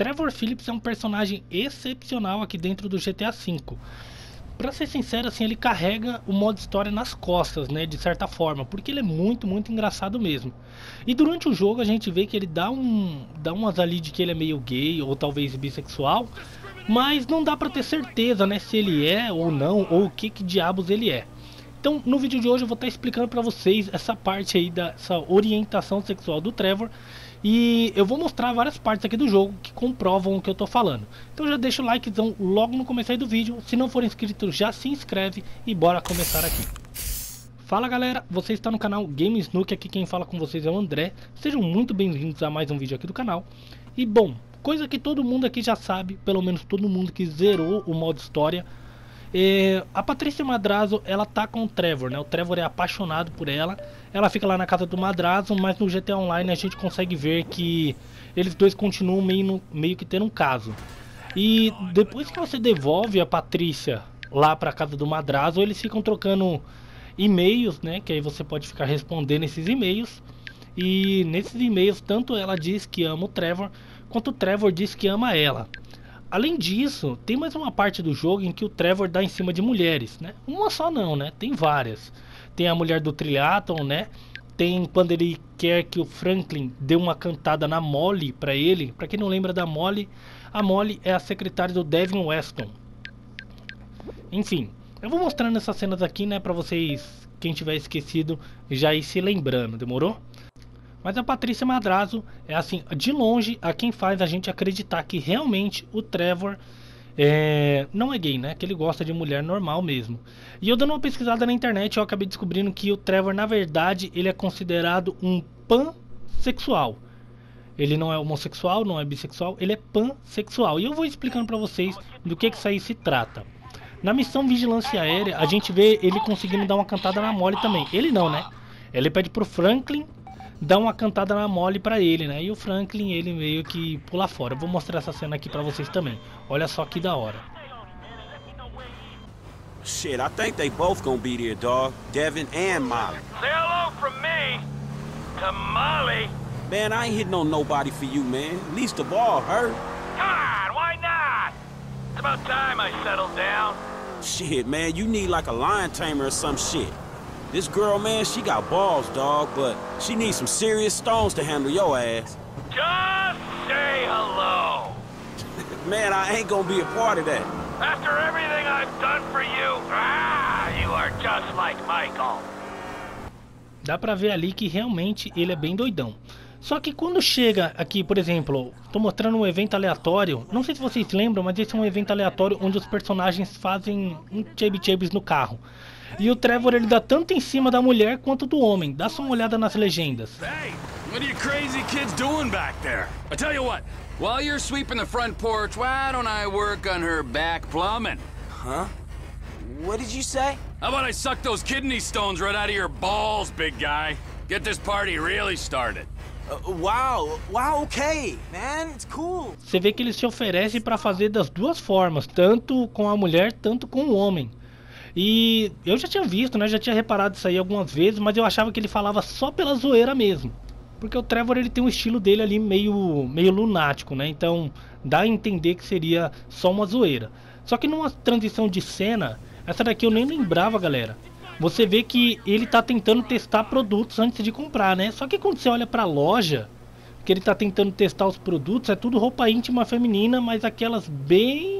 Trevor Phillips é um personagem excepcional aqui dentro do GTA V. Pra ser sincero, assim, ele carrega o modo história nas costas, né, de certa forma, porque ele é muito, muito engraçado mesmo. E durante o jogo a gente vê que ele dá um dá umas ali de que ele é meio gay ou talvez bissexual, mas não dá pra ter certeza, né, se ele é ou não, ou o que que diabos ele é. Então, no vídeo de hoje eu vou estar explicando pra vocês essa parte aí dessa orientação sexual do Trevor e eu vou mostrar várias partes aqui do jogo que comprovam o que eu tô falando. Então já deixa o likezão logo no começo aí do vídeo. Se não for inscrito, já se inscreve e bora começar aqui. Fala galera, você está no canal Game Snook, aqui quem fala com vocês é o André. Sejam muito bem-vindos a mais um vídeo aqui do canal. E bom, coisa que todo mundo aqui já sabe, pelo menos todo mundo que zerou o modo história, é, a Patrícia Madrazo, ela tá com o Trevor, né? O Trevor é apaixonado por ela. Ela fica lá na casa do Madrazo, mas no GTA Online a gente consegue ver que eles dois continuam meio, no, meio que tendo um caso. E depois que você devolve a Patrícia lá pra casa do Madrazo, eles ficam trocando e-mails, né? Que aí você pode ficar respondendo esses e-mails. E nesses e-mails, tanto ela diz que ama o Trevor, quanto o Trevor diz que ama ela. Além disso, tem mais uma parte do jogo em que o Trevor dá em cima de mulheres, né? Uma só não, né? Tem várias. Tem a mulher do Triaton, né? Tem quando ele quer que o Franklin dê uma cantada na Molly para ele. Para quem não lembra da Molly, a Molly é a secretária do Devin Weston. Enfim, eu vou mostrando essas cenas aqui, né, para vocês, quem tiver esquecido, já ir se lembrando, demorou? Mas a Patrícia Madrazo é assim, de longe, a quem faz a gente acreditar que realmente o Trevor é, não é gay, né? Que ele gosta de mulher normal mesmo. E eu dando uma pesquisada na internet, eu acabei descobrindo que o Trevor, na verdade, ele é considerado um pansexual. Ele não é homossexual, não é bissexual, ele é pansexual. E eu vou explicando para vocês do que, que isso aí se trata. Na missão Vigilância Aérea, a gente vê ele conseguindo dar uma cantada na mole também. Ele não, né? Ele pede pro Franklin dá uma cantada na mole para ele, né? E o Franklin, ele meio que pula fora. vou mostrar essa cena aqui para vocês também. Olha só que da hora. Shit, I think they both gonna be there, dog. Devin and Molly. Say hello from me to Molly. Man, I ain't hitting on nobody for you, man. Least of all her. God, why not? It's about time I settled down. Shit, man, you need like a lion tamer or some shit. This girl, man, she got balls, dog, but she needs some serious stones to handle your ass. Just say hello. man, I ain't gonna be a part of that. After everything I've done for you, ah, you are just like Michael. Dá pra ver ali que realmente ele é bem doidão. Só que quando chega aqui, por exemplo, tô mostrando um evento aleatório. Não sei se vocês lembram, mas esse é um evento aleatório onde os personagens fazem um chebe-chebes no carro. E o Trevor ele dá tanto em cima da mulher quanto do homem. Dá só uma olhada nas legendas. Hey, what are you crazy kids doing back there? I tell you what, while you're sweeping the front porch, why don't I work on her back plumbing? Huh? What did you say? How about I suck those kidney stones right out of your balls, big guy? Get this party really started. Uh, wow, wow, okay, man, it's cool. Você vê que ele se oferece para fazer das duas formas, tanto com a mulher, tanto com o homem. E eu já tinha visto, né? Já tinha reparado isso aí algumas vezes, mas eu achava que ele falava só pela zoeira mesmo. Porque o Trevor ele tem um estilo dele ali meio, meio lunático, né? Então dá a entender que seria só uma zoeira. Só que numa transição de cena, essa daqui eu nem lembrava, galera. Você vê que ele tá tentando testar produtos antes de comprar, né? Só que quando você olha pra loja, que ele tá tentando testar os produtos, é tudo roupa íntima feminina, mas aquelas bem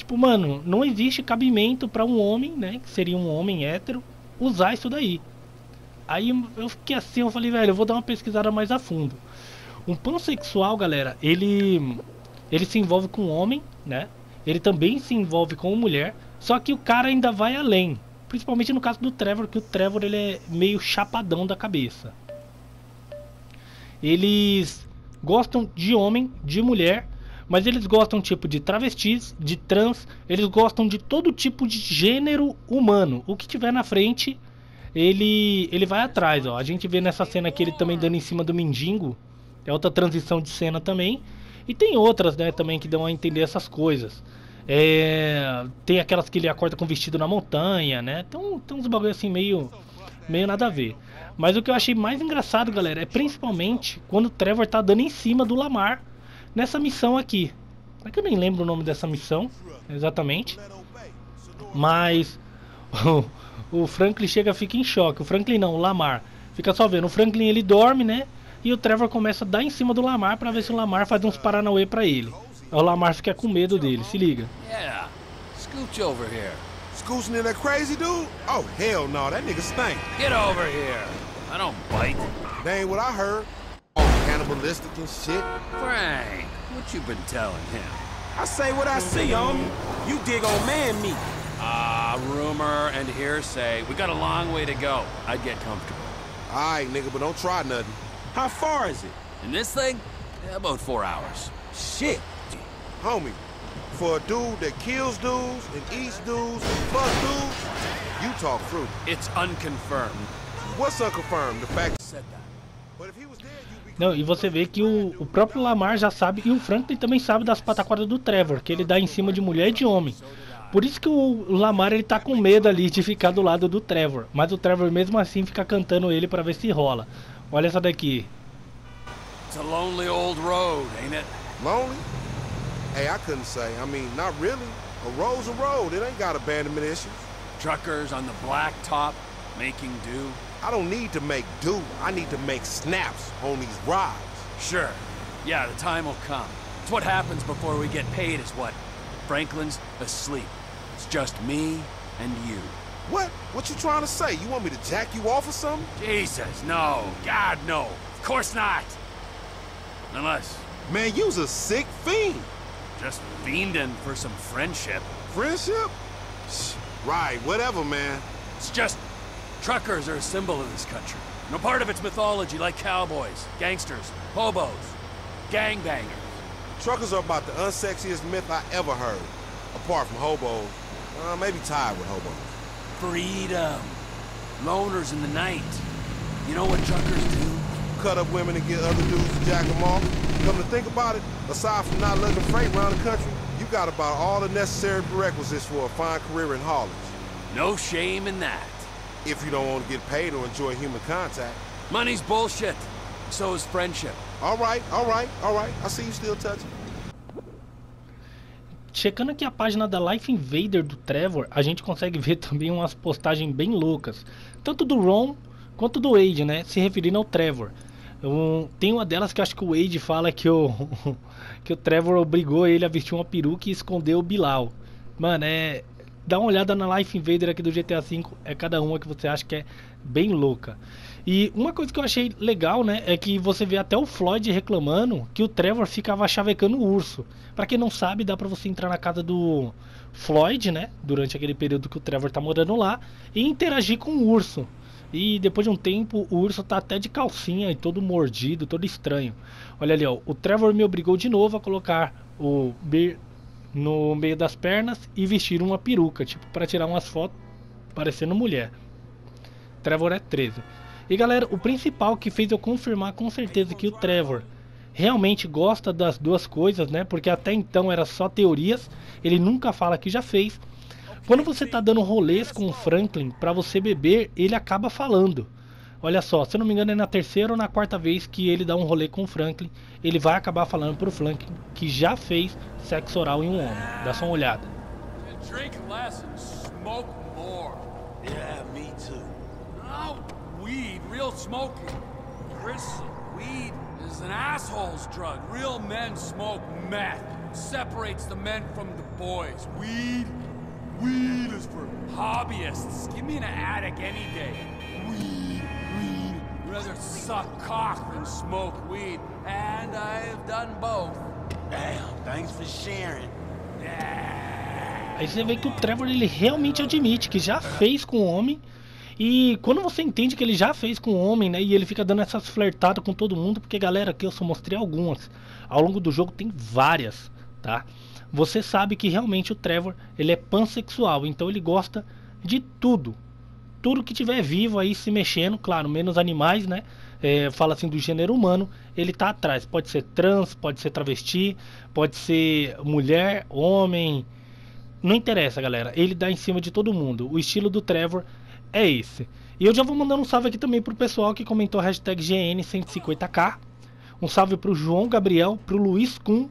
Tipo, mano, não existe cabimento para um homem, né? Que seria um homem hétero, usar isso daí. Aí eu fiquei assim, eu falei, velho, eu vou dar uma pesquisada mais a fundo. Um pansexual, galera, ele ele se envolve com homem, né? Ele também se envolve com mulher, só que o cara ainda vai além. Principalmente no caso do Trevor, que o Trevor ele é meio chapadão da cabeça. Eles gostam de homem, de mulher mas eles gostam tipo de travestis, de trans, eles gostam de todo tipo de gênero humano. O que tiver na frente, ele ele vai atrás, ó. A gente vê nessa cena aqui ele também dando em cima do mendigo. É outra transição de cena também. E tem outras, né, também que dão a entender essas coisas. É, tem aquelas que ele acorda com vestido na montanha, né? Então tem uns bagulho assim meio meio nada a ver. Mas o que eu achei mais engraçado, galera, é principalmente quando o Trevor tá dando em cima do Lamar nessa missão aqui. É que eu nem lembro o nome dessa missão exatamente. Mas o, o Franklin chega fica em choque. O Franklin não, o Lamar. Fica só vendo. O Franklin ele dorme, né? E o Trevor começa a dar em cima do Lamar para ver se o Lamar faz uns paranauê pra ele. O Lamar fica com medo dele, se liga. Yeah, scooch over here. Scooching in that crazy dude? Oh, hell no, that nigga stink. Get over here. I don't bite. That ain't what I heard. Cannibalistic and shit. Frank, what you been telling him? I say what I see, homie. You dig on man meat. Ah, rumor and hearsay. We got a long way to go. I'd get comfortable. All right, nigga, but don't try nothing. How far is it? In this thing? Yeah, about four hours. Shit. Homie, for a dude that kills dudes and eats dudes and fuck dudes, you talk fruit. It's unconfirmed. What's unconfirmed? The fact Said that. But if he was dead, you'd be Não, e você vê que o, o próprio Lamar já sabe e o Franklin também sabe das pataquadas do Trevor, que ele dá em cima de mulher e de homem. Por isso que o Lamar ele tá com medo ali de ficar do lado do Trevor, mas o Trevor mesmo assim fica cantando ele pra ver se rola. Olha essa daqui. It's a lonely old road, ain't it? lonely. Hey, I couldn't say. I mean, not really. A road's a road. It ain't got abandonment issues. Truckers on the blacktop, making do. I don't need to make do. I need to make snaps on these rides. Sure. Yeah, the time will come. It's what happens before we get paid is what? Franklin's asleep. It's just me and you. What? What you trying to say? You want me to jack you off or something? Jesus, no. God, no. Of course not. Unless Man, you's a sick fiend. just fiending for some friendship. Friendship? Right, whatever, man. It's just truckers are a symbol of this country. No part of its mythology like cowboys, gangsters, hobos, gangbangers. Truckers are about the unsexiest myth I ever heard. Apart from hobos. Uh, maybe tied with hobos. Freedom. Loners in the night. You know what truckers do? Cut up women and get other dudes to jack them off. Come to think about it, aside from not lugging freight around the country, you got about all the necessary prerequisites for a fine career in haulage. No shame in that. If you don't want to get paid or enjoy human contact. Money's bullshit. So is friendship. All right, all right, all right. I see you still touching. Checando aqui a página da Life Invader do Trevor, a gente consegue ver também umas postagens bem loucas. Tanto do Ron quanto do Wade, né? Se referindo ao Trevor. Um, tem uma delas que acho que o Wade fala que o, que o Trevor obrigou ele a vestir uma peruca e esconder o Bilal. Mano, é. Dá uma olhada na Life Invader aqui do GTA V, é cada uma que você acha que é bem louca. E uma coisa que eu achei legal, né, é que você vê até o Floyd reclamando que o Trevor ficava chavecando o urso. Pra quem não sabe, dá pra você entrar na casa do Floyd, né, durante aquele período que o Trevor tá morando lá, e interagir com o urso. E depois de um tempo, o urso tá até de calcinha e todo mordido, todo estranho. Olha ali, ó, o Trevor me obrigou de novo a colocar o no meio das pernas e vestir uma peruca, tipo, para tirar umas fotos parecendo mulher. Trevor é 13. E galera, o principal que fez eu confirmar com certeza que o Trevor realmente gosta das duas coisas, né? Porque até então era só teorias, ele nunca fala que já fez. Quando você tá dando rolês com o Franklin para você beber, ele acaba falando. Olha só, se eu não me engano é na terceira ou na quarta vez que ele dá um rolê com o Franklin, ele vai acabar falando pro Franklin que já fez sexo oral em um homem. Dá só uma olhada. Drink less and smoke more. Yeah, me too. Weed, real smoking. Chris, weed is an asshole's drug. Real men smoke meth. Separates the men from the boys. Weed, weed is for hobbyists. Give me an attic any day. Weed. Rather suck cock than smoke weed. And I've done both. Damn, thanks for sharing. Aí você vê que o Trevor ele realmente admite que já fez com o homem. E quando você entende que ele já fez com o homem, né? E ele fica dando essas flertadas com todo mundo, porque galera, aqui eu só mostrei algumas. Ao longo do jogo tem várias, tá? Você sabe que realmente o Trevor ele é pansexual, então ele gosta de tudo. Tudo que tiver vivo aí se mexendo, claro, menos animais, né? É, fala assim do gênero humano, ele tá atrás. Pode ser trans, pode ser travesti, pode ser mulher, homem, não interessa, galera. Ele dá em cima de todo mundo. O estilo do Trevor é esse. E eu já vou mandando um salve aqui também pro pessoal que comentou hashtag GN150k. Um salve pro João Gabriel, pro Luiz Kuhn,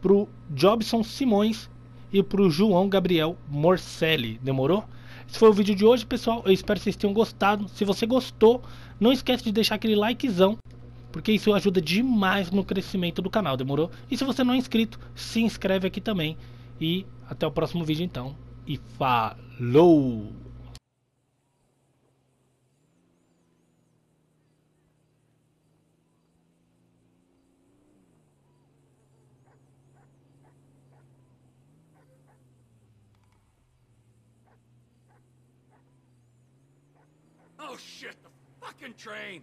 pro Jobson Simões e pro João Gabriel Morcelli. Demorou? Esse foi o vídeo de hoje, pessoal. Eu espero que vocês tenham gostado. Se você gostou, não esquece de deixar aquele likezão, porque isso ajuda demais no crescimento do canal, demorou? E se você não é inscrito, se inscreve aqui também. E até o próximo vídeo então. E falou! Oh shit, the fucking train!